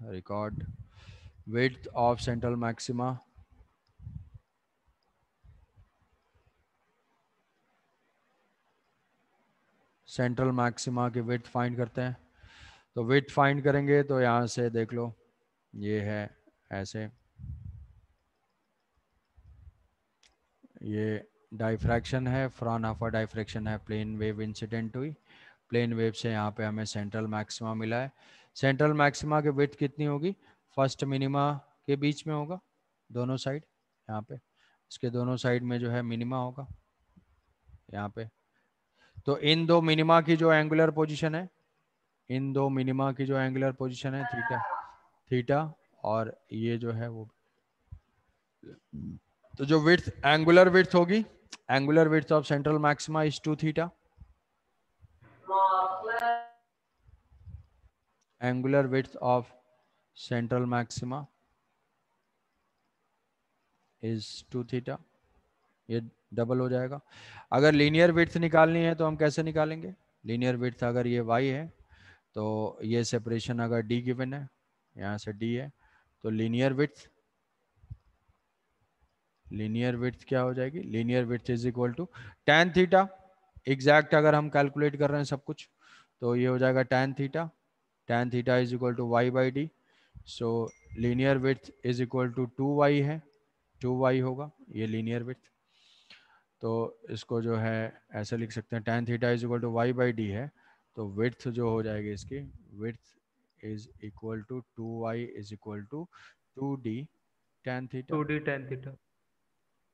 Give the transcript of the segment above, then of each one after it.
record. Width of central maxima. Central maxima की width find करते हैं। तो विथ फाइंड करेंगे तो यहाँ से देख लो, ये है ऐसे। ये डाइफ्रैक्शन है फ्रॉन ऑफ़ डाइफ्रैक्शन है प्लेन वेव इंसिडेंट हुई। प्लेन वेव से यहाँ पे हमें सेंट्रल मैक्सिमा मिला है। सेंट्रल मैक्सिमा की विथ कितनी होगी? फ़र्स्ट मिनिमा के बीच में होगा, दोनों साइड यहाँ पे। इसके दोनों साइड में जो है मिनिमा होगा, यहाँ पे। तो इन दो मिनिमा की जो एंगुलर पोजीशन है, इन दो मिनिमा की जो एंगुलर पोजीशन है थीटा थीटा और ये जो है वो। तो जो विथ एंगुलर विथ होगी angular width of central maxima is two theta angular width of central maxima is two theta ये डबल हो जाएगा। अगर लीनियर विथ निकालनी है तो हम कैसे निकालेंगे? लीनियर विथ अगर ये y है तो ये सेपरेशन अगर d गिवन है, यहाँ से d है तो लीनियर विथ लीनियर विथ क्या हो जाएगी? Linear width is equal to tan theta exact अगर हम कैलकुलेट कर रहे हैं सब कुछ तो ये हो जाएगा tan theta tan theta is equal to y by d so linear width is equal to two y है टू वाई होगा ये लीनियर विथ तो इसको जो है ऐसे लिख सकते हैं tan theta is equal to y by d है तो विथ जो हो जाएगी इसकी width is equal to two y is equal to two d tan theta two d tan theta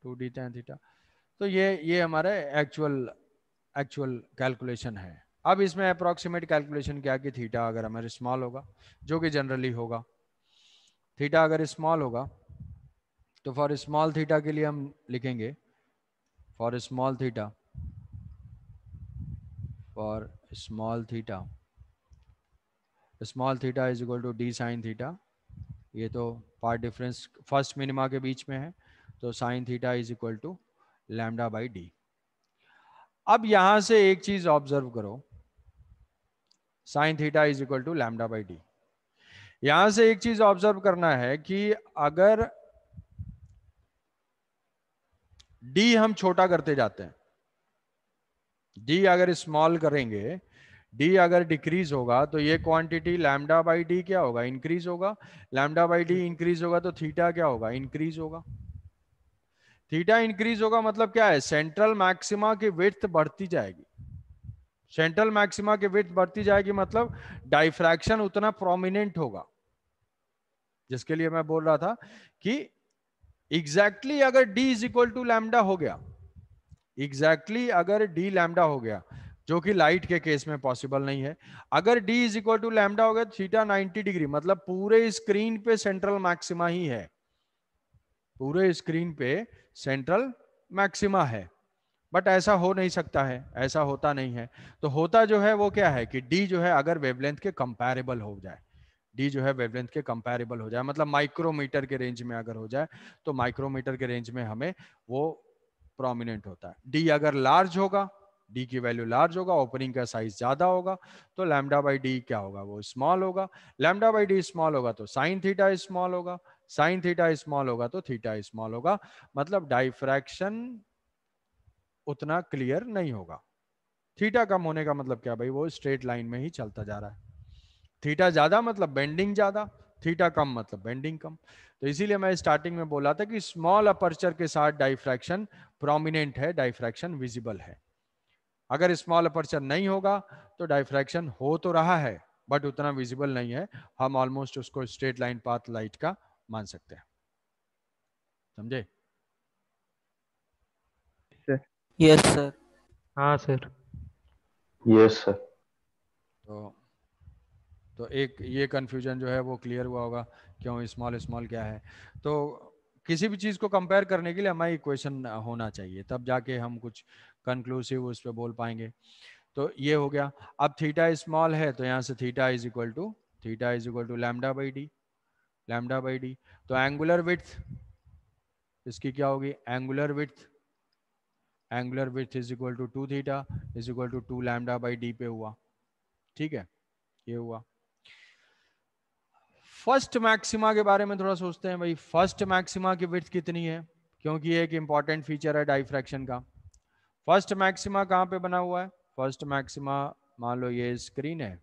two d tan theta तो ये ये हमारा एक्चुअल एक्चुअल कैलकुलेशन है। अब इसमें अप्रोक्सीमेट कैलकुलेशन क्या कि थीटा अगर हमारे स्मॉल होगा, जो कि जनरली होगा। थीटा अगर स्मॉल होगा तो फॉर स्मॉल थीटा के लिए हम लिखेंगे for small theta for small theta small theta is equal to d sin theta ये तो पार्ट डिफरेंस फ़र्स्ट मिनिमा के बीच में है तो sine theta is equal to lambda by d अब यहाँ से एक चीज़ ऑब्ज़र्व करो sine theta is equal to lambda by d यहाँ से एक चीज़ ऑब्ज़र्व करना है कि अगर डी हम छोटा करते जाते हैं डी अगर स्मॉल करेंगे डी अगर डिक्रीज होगा तो ये क्वांटिटी लैमडा बाई डी क्या होगा? इंक्रीज होगा। लैमडा बाई डी इंक्रीज होगा तो थीटा क्या होगा? इंक्रीज होगा। थीटा इंक्रीज होगा मतलब क्या है? सेंट्रल मैक्सिमा की विथ बढ़ती जाएगी। सेंट्रल मैक्सिमा की विथ बढ़ती जाएगी मतलब डाइफ्रैक्शन उतना प्रोमिनेंट होगा। जिसके लिए मैं बोल रहा था कि एग्जैक्टली exactly अगर d is equal to lambda हो गया एग्जैक्टली exactly अगर d लैमडा हो गया, जो कि लाइट के केस में पॉसिबल नहीं है, अगर d is equal to lambda हो गया थीटा 90 डिग्री मतलब पूरे स्क्रीन पे सेंट्रल मैक्सिमा ही है। पूरे स्क्रीन पे सेंट्रल मैक्सिमा है। बट ऐसा हो नहीं सकता है, ऐसा होता नहीं है। तो होता जो है वो क्या है कि डी जो है अगर वेवलेंथ के कंपैरेबल हो जाए डी जो है वेवलेंथ के कंपैरेबल हो जाए मतलब माइक्रोमीटर के रेंज में अगर हो जाए तो माइक्रोमीटर के रेंज में हमें वो प्रोमिनेंट होता है। डी अगर लार्ज होगा डी की वैल्यू लार्ज होगा ओपनिंग का साइज़ ज़्यादा होगा तो लैमडा बाई डी क्या होगा? वो स्मॉल होगा। लैमडा बाई डी स्मॉल होगा तो साइन थीटा स्मॉल होगा साइन थीटा स्मॉल होगा तो थीटा स्मॉल होगा। मतलब डाइफ्रैक्शन उतना क्लियर नहीं होगा। थीटा कम होने का मतलब क्या भाई? वो स्ट्रेट लाइन में ही चलता जा रहा है। थीटा ज़्यादा मतलब बेंडिंग ज़्यादा, थीटा कम मतलब बेंडिंग कम। तो इसीलिए मैं स्टार्टिंग में बोला था कि स्मॉल अपर्चर के साथ डाइफ्रैक्शन प्रोमिनेंट है डाइफ्रैक्शन विजिबल है। अगर स्मॉल अपर्चर नहीं होगा तो डाइफ्रैक्शन हो तो रहा है बट उतना विजिबल नहीं है। हम ऑलमोस्ट उसको स्ट्रेट लाइन पाथ लाइट का मान सकते हैं। समझे? यस सर हाँ सर यस सर तो तो एक ये कन्फ्यूज़न जो है वो क्लियर हुआ होगा क्यों स्मॉल स्मॉल क्या है? तो किसी भी चीज़ को कंपेयर करने के लिए हमारी इक्वेशन होना चाहिए तब जाके हम कुछ कंक्लूसिव उस पर बोल पाएँगे। तो ये हो गया। अब थीटा स्मॉल है तो यहाँ से theta is equal to theta is equal to lambda by d lambda by d तो एंगुलर विथ इसकी क्या होगी? Angular width angular width is equal to two theta is equal to two lambda by d पे हुआ। ठीक है? ये हुआ। फ़र्स्ट मैक्सिमा के बारे में थोड़ा सोचते हैं भाई। फ़र्स्ट मैक्सिमा की विथ कितनी है? क्योंकि ये एक इंपॉर्टेंट फीचर है डाइफ्रैक्शन का। फ़र्स्ट मैक्सिमा कहाँ पे बना हुआ है? फ़र्स्ट मैक्सिमा मान लो ये स्क्रीन है।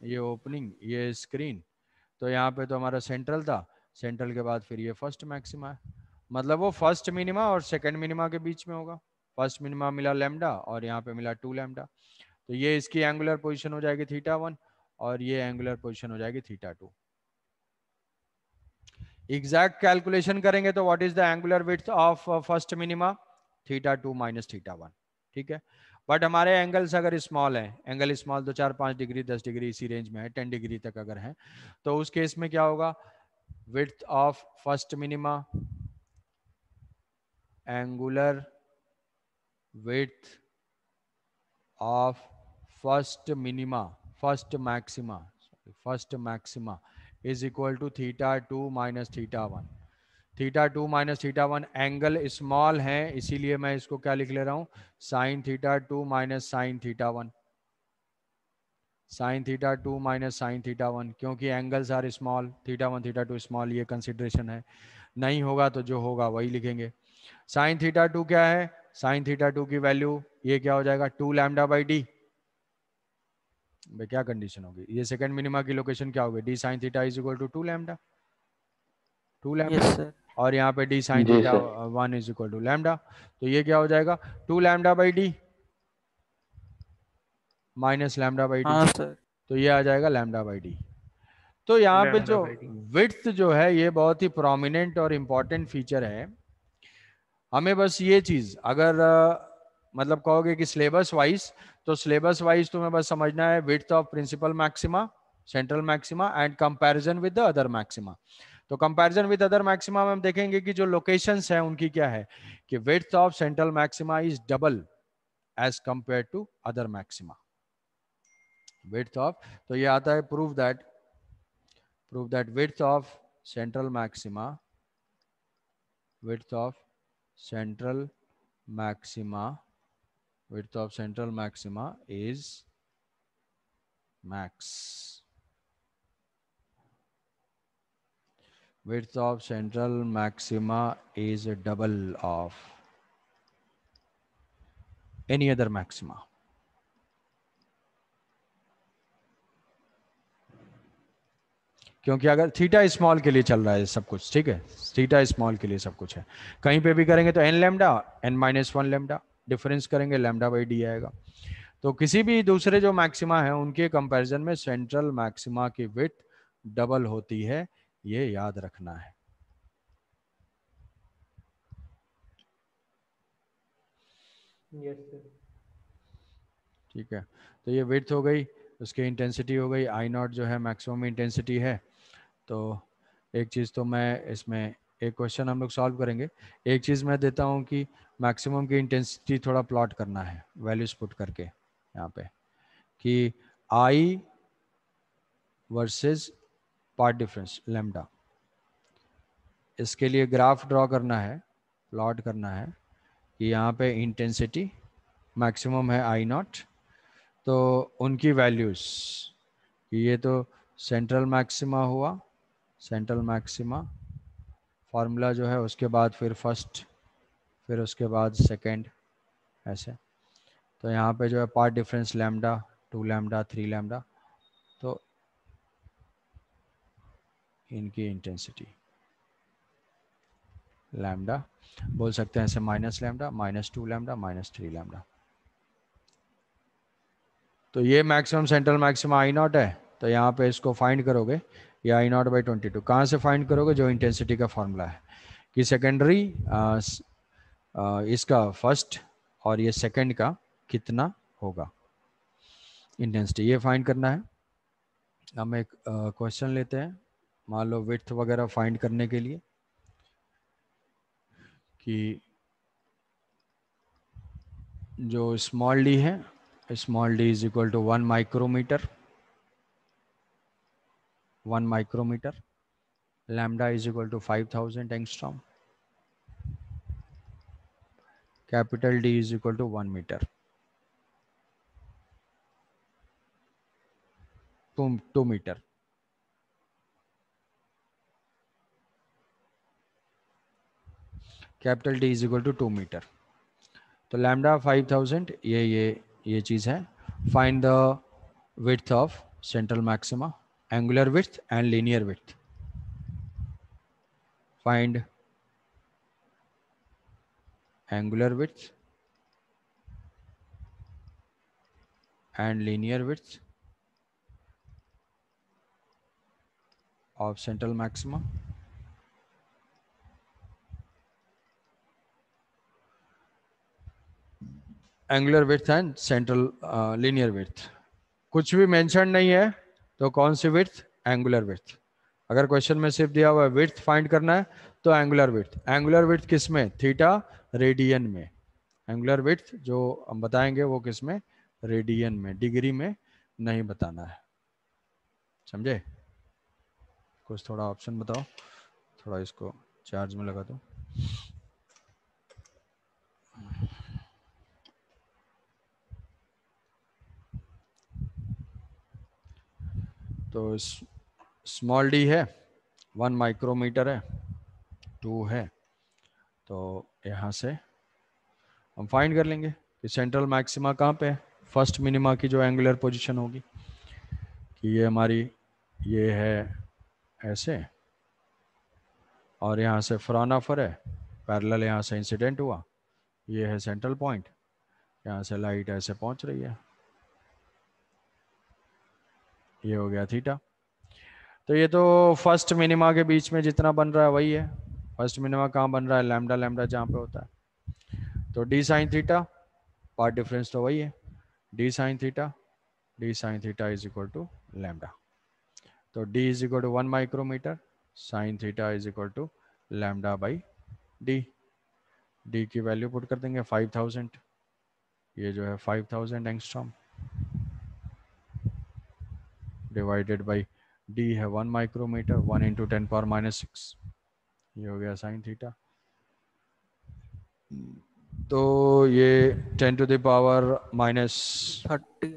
ये ओपनिंग ये स्क्रीन तो यहाँ पे तो हमारा सेंट्रल था। सेंट्रल के बाद फिर ये फ़र्स्ट मैक्सिमा है। मतलब वो फ़र्स्ट मिनिमा और सेकंड मिनिमा के बीच में होगा। फ़र्स्ट मिनिमा मिला लेमडा और यहाँ पे मिला टू लेमडा। तो ये इसकी एंगुलर पोजिशन हो जाएगी थीटा वन और ये एंगुलर पोजिशन हो जाएगी थीटा टू। एग्जैक्ट कैलकुलेशन करेंगे तो what is the angular width of first minima theta two minus theta one ठीक है? बट हमारे एंगल्स अगर स्मॉल है एंगल स्मॉल तो चार पाँच डिग्री दस डिग्री इसी रेंज में है टेन डिग्री तक अगर है तो उस केस में क्या होगा? Width of first minima angular width of first minima first maxima first maxima is equal to theta two minus theta one theta two minus theta one angle small है, इसीलिए मैं इसको क्या लिख ले रहा हूँ? Sine theta two minus sine theta one sine theta two minus sine theta one क्योंकि angles are small theta one theta two small ये कंसिडरेशन है। नहीं होगा तो जो होगा, वही लिखेंगे। साइन थीटा टू क्या है? साइन थीटा टू की वैल्यू ये क्या हो जाएगा? टू लैमडा बाई डी क्या कंडीशन होगी? ये सेकंड मिनिमा की लोकेशन क्या होगी? D sine theta is equal to two lambda two lambda और यहाँ पे d sine theta one is equal to lambda तो ये क्या हो जाएगा? Two lambda by d minus lambda by d तो ये आ जाएगा लैमडा बाई डी तो यहाँ पे जो विड्थ जो है ये बहुत ही प्रोमिनेंट और इम्पोर्टेंट फीचर है। हमें बस ये चीज़, अगर मतलब कहोगे कि सिलेबस वाइज तो सिलेबस वाइज तुम्हें बस समझना है width of principal maxima central maxima and comparison with the other maxima तो कंपैरिजन विद अदर मैक्सिमा में हम देखेंगे कि जो लोकेशंस हैं उनकी क्या है? कि width of central maxima is double as compare to other maxima width of तो ये आता है prove that prove that width of central maxima width of central maxima width of central maxima is max. Width of central maxima is a double of any other maxima. क्योंकि अगर theta small के लिए चल रहा है सब कुछ ठीक है? थीटा स्मॉल के लिए सब कुछ है। कहीं पे भी करेंगे तो n lambda n minus one lambda difference करेंगे लेमडा बाई डी आएगा। तो किसी भी दूसरे जो मैक्सिमा है उनके कंपैरिजन में सेंट्रल मैक्सिमा की विथ डबल होती है ये याद रखना है। ठीक yes, है? तो ये विथ हो गई। उसकी इंटेंसिटी हो गई आई नॉट जो है मैक्सिमम इंटेंसिटी है। तो एक चीज़ तो मैं इसमें एक क्वेश्चन हम लोग सॉल्व करेंगे। एक चीज़ मैं देता हूँ कि मैक्सिमम की इंटेंसिटी थोड़ा प्लॉट करना है वैल्यूज़ पुट करके यहाँ पे। कि I versus path difference lambda इसके लिए ग्राफ ड्रॉ करना है प्लॉट करना है कि यहाँ पे इंटेंसिटी मैक्सिमम है आई नॉट तो उनकी वैल्यूज़ ये तो सेंट्रल मैक्सिमा हुआ सेंट्रल मैक्सिमा फार्मूला जो है उसके बाद फिर फ़र्स्ट फिर उसके बाद सेकंड ऐसे। तो यहाँ पे जो है path difference lambda two lambda three lambda तो इनकी इंटेंसिटी लैम्डा बोल सकते हैं ऐसे minus lambda minus two lambda minus three lambda तो ये maximum central maximum I naught है। तो यहाँ पे इसको फाइंड करोगे, ये I naught by twenty two कहाँ से फाइंड करोगे? जो इंटेंसिटी का फॉर्मूला है। कि सेकेंडरी इसका फ़र्स्ट और ये सेकेंड का कितना होगा? इंटेंसिटी ये फाइंड करना है। हम एक क्वेश्चन लेते हैं। मान लो विथ वगैरह फाइंड करने के लिए। कि जो स्मॉल डी है small d is equal to 1 micrometer. 1 micrometer. Lambda is equal to 5000 angstrom. Capital d is equal to 1 meter. Two, 2 meter. Capital d is equal to 2 meter. So lambda 5000 ये ये ये चीज़ है। Find the width of central maxima angular width and linear width find angular width and linear width of central maxima angular width and central linear width कुछ भी mention नहीं है तो कौन सी विथ एंगुलर विथ अगर क्वेश्चन में सिर्फ़ दिया हुआ है विथ फाइंड करना है तो एंगुलर विथ एंगुलर विथ किसमें? थीटा रेडियन में. एंगुलर विथ जो हम बताएँगे वो किसमें? रेडियन में. डिग्री में नहीं बताना है. समझे? कुछ थोड़ा ऑप्शन बताओ. थोड़ा इसको चार्ज में लगा दो. तो स्मॉल डी है वन माइक्रोमीटर है टू है तो यहाँ से हम फाइंड कर लेंगे कि सेंट्रल मैक्सिमा कहाँ पे है। फ़र्स्ट मिनिमा की जो एंगुलर पोजीशन होगी, कि ये हमारी, ये है ऐसे, और यहाँ से फ्रॉनाफर है पैरेलल यहाँ से इंसिडेंट हुआ, ये है सेंट्रल पॉइंट यहाँ से लाइट ऐसे पहुँच रही है। ये हो गया थीटा। तो ये तो फ़र्स्ट मिनिमा के बीच में जितना बन रहा है वही है। फ़र्स्ट मिनिमा कहाँ बन रहा है? लैमडा लैमडा जहाँ पे होता है। तो d sine theta, path difference तो वही है। D sine theta, d sine theta is equal to lambda. तो d is equal to one micrometer, sine theta is equal to lambda by d. D की वैल्यू पुट कर देंगे five thousand. ये जो है five thousand angstrom. Divided by d है one micrometer one into ten power minus six ये हो गया साइन थीटा तो ये ten to the power minus thirty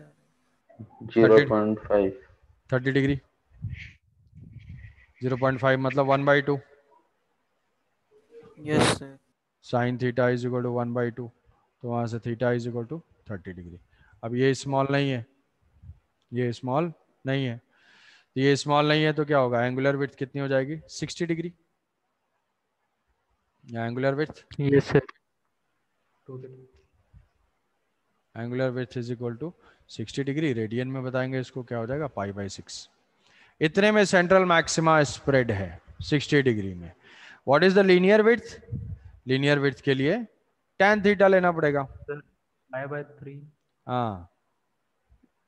thirty degree zero point five मतलब one by two yes sine theta is equal to one by two तो वहाँ से theta is equal to thirty degree अब ये small नहीं है. ये स्मॉल नहीं है। तो ये स्मॉल नहीं है तो क्या होगा? एंगुलर विथ कितनी हो जाएगी? Sixty degree angular width yes sir angular width is equal to sixty degree radian में बताएँगे इसको क्या हो जाएगा? पाई बाई सिक्स इतने में सेंट्रल मैक्सिमा स्प्रेड है सिक्सटी डिग्री में। What is the linear width linear width के लिए टेन थीटा लेना पड़ेगा। पाई बाय थ्री हाँ।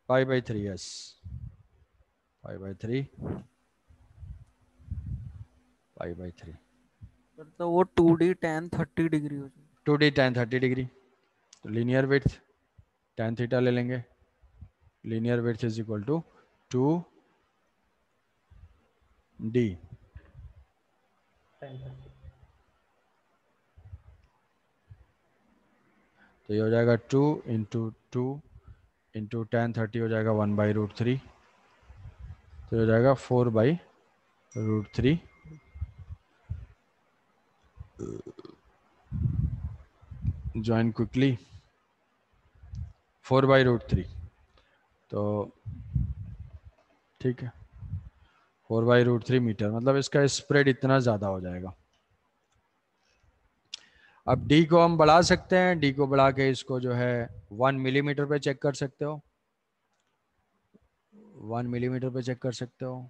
Pi by three yes pi by three pi by three तो वो two d tan thirty degree हो जाए two d tan thirty degree तो लीनियर विथ टेन थीटा ले लेंगे। Linear width is equal to two d तो ये हो जाएगा two into two into tan thirty हो जाएगा वन बाई रूट थ्री तो हो जाएगा four by root three. Join quickly four by root three. तो ठीक है। Four by root three metre मतलब इसका स्प्रेड इतना ज़्यादा हो जाएगा। अब डी को हम बढ़ा सकते हैं। डी को बढ़ा के इसको जो है वन मिलीमीटर पे चेक कर सकते हो। वन मिलीमीटर पे चेक कर सकते हो।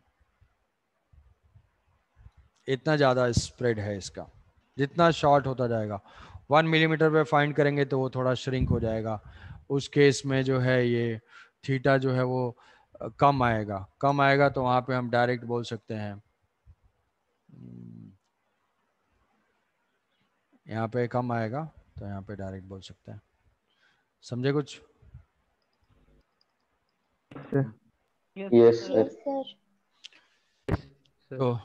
इतना ज़्यादा स्प्रेड है इसका। जितना शॉर्ट होता जाएगा। वन मिलीमीटर पे फाइंड करेंगे तो वो थोड़ा श्रिंक हो जाएगा। उस केस में जो है ये थीटा जो है वो कम आएगा। कम आएगा तो वहाँ पे हम डायरेक्ट बोल सकते हैं यहाँ पे कम आएगा तो यहाँ पे डायरेक्ट बोल सकते हैं। समझे कुछ? सर तो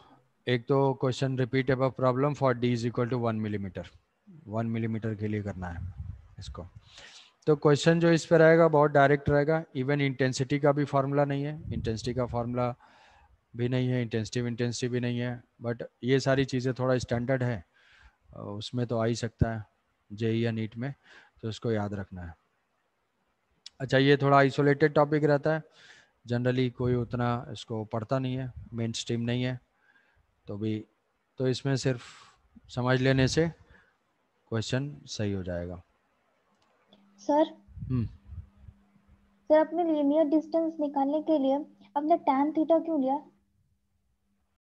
एक तो क्वेश्चन रिपीट अब problem for d is equal to one millimetre one millimetre के लिए करना है इसको। तो क्वेश्चन जो इस पर रहेगा बहुत डायरेक्ट रहेगा। इवन इंटेंसिटी का भी फार्मूला नहीं है। इंटेंसिटी का फार्मूला भी नहीं है। इंटेंसिटिव इंटेंसिटी भी नहीं है। बट ये सारी चीज़ें थोड़ा स्टैंडर्ड है। उसमें तो आ ही सकता है। जेई या नीट में। तो उसको याद रखना है। अच्छा ये थोड़ा आइसोलेटेड टॉपिक रहता है। जनरली कोई उतना इसको पढ़ता नहीं है मेन स्ट्रीम नहीं है। तो भी तो इसमें सिर्फ़ समझ लेने से क्वेश्चन सही हो जाएगा। Sir hmm. सर अपने लीनियर डिस्टेंस निकालने के लिए अपने टैन थीटा क्यों लिया?